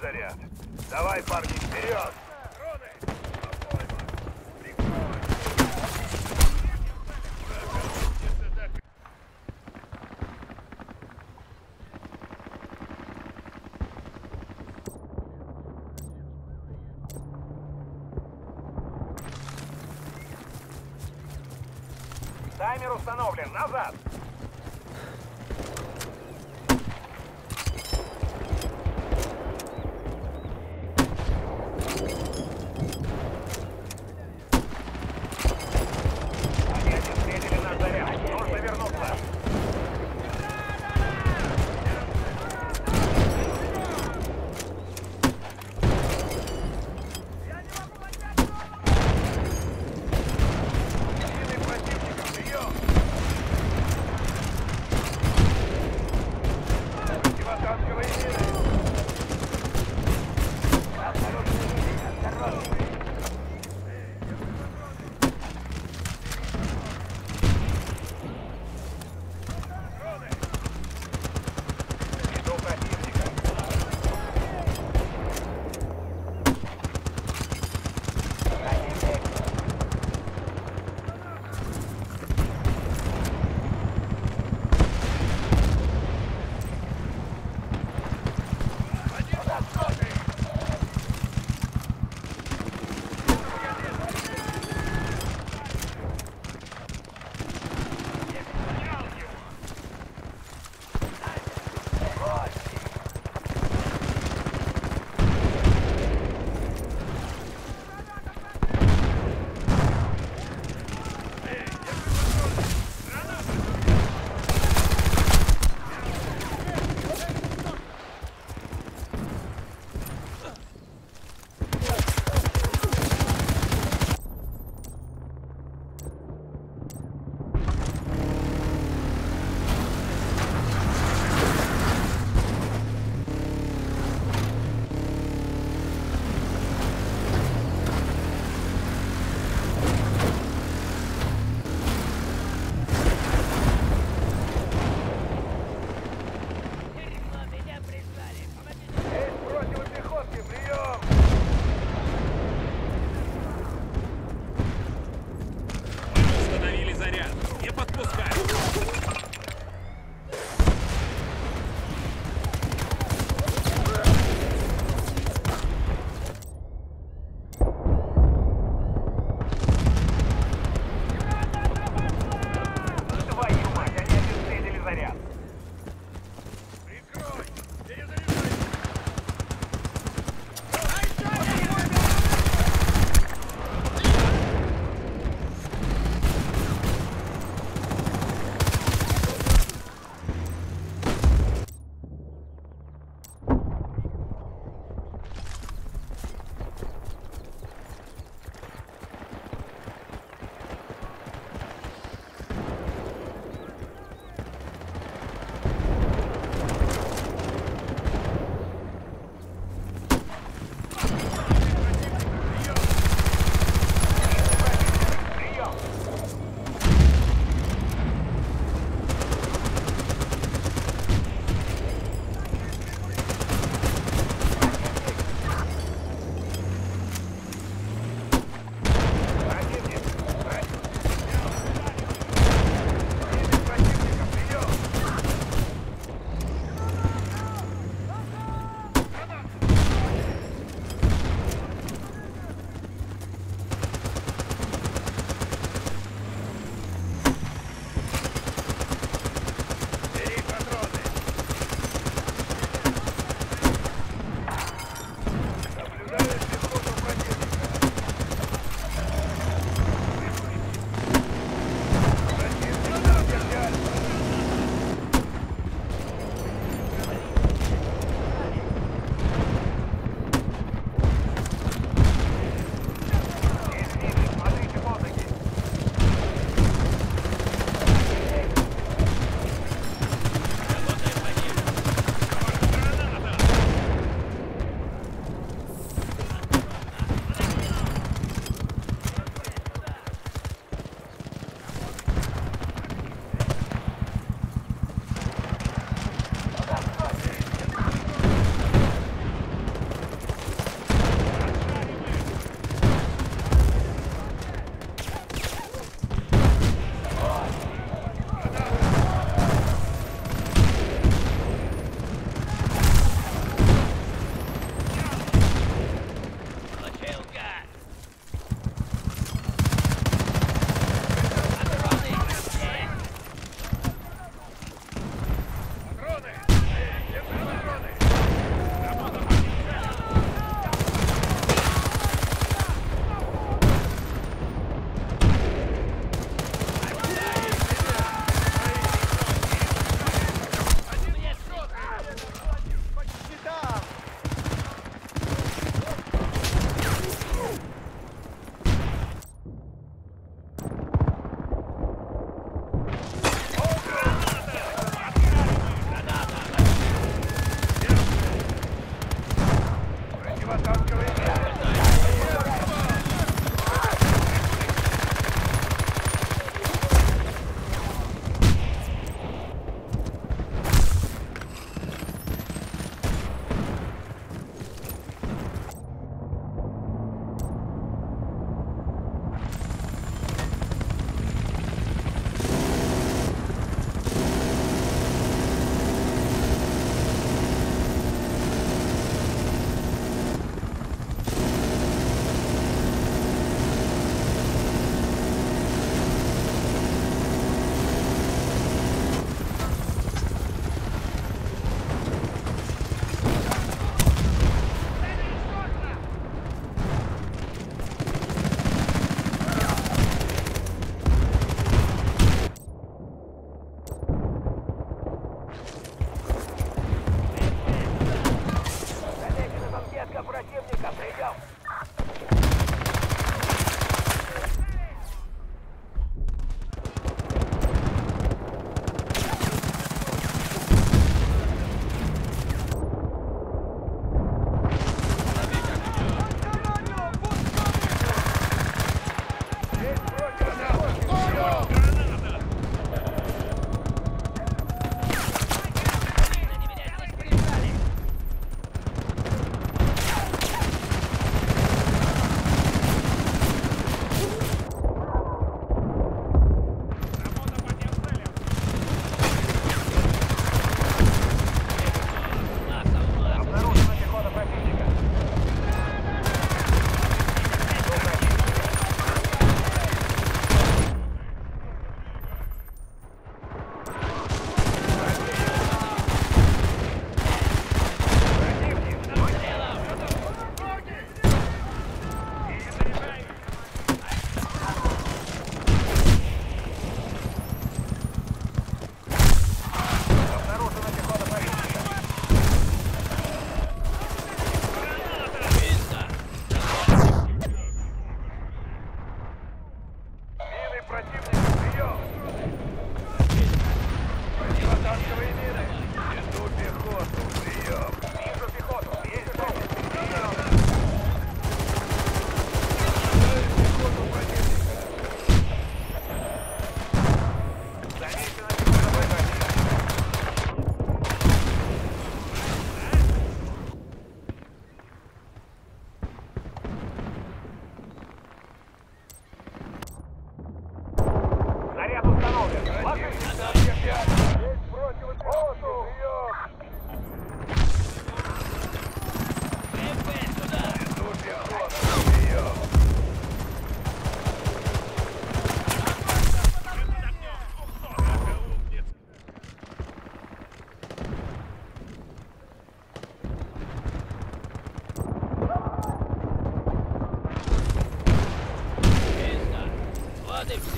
заряд. Давай, парни, вперед!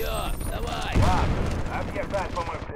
все, вставай! Ладно, объект Альфа мы взяли.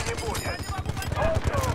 Подкреплений